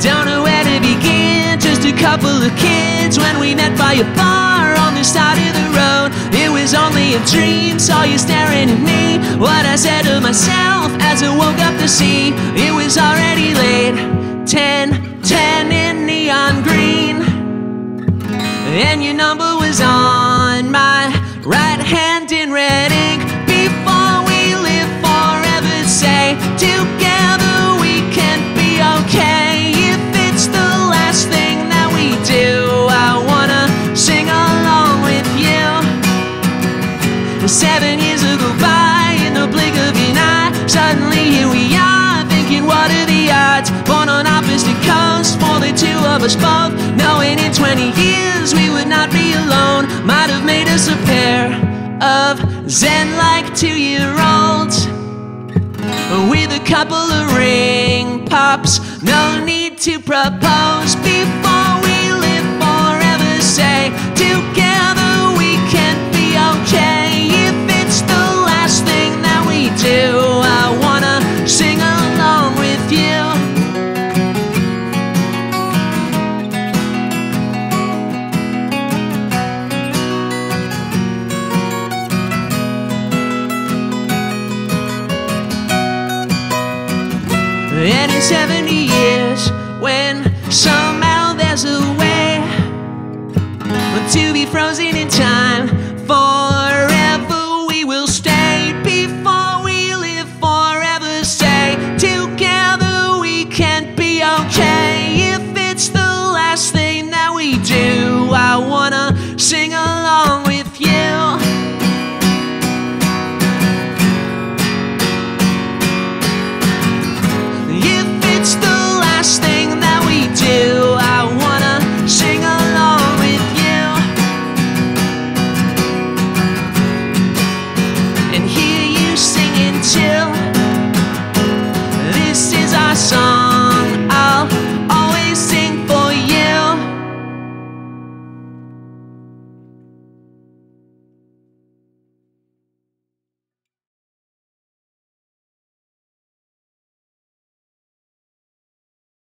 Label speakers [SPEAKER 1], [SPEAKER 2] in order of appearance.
[SPEAKER 1] Don't know where to begin, just a couple of kids when we met by a bar on the side of the road. It was only a dream, saw you staring at me. What I said to myself as I woke up to see it was already late. 10, 10 in neon green. And your number was on Seven years ago by in the blink of an eye, suddenly here we are, thinking what are the odds? Born on opposite coasts, for the two of us both, knowing in 20 years we would not be alone, might have made us a pair of Zen-like two-year-olds. With a couple of ring pops, no need to propose before we live forever. Say together And in 70 years, when somehow there's a way to be frozen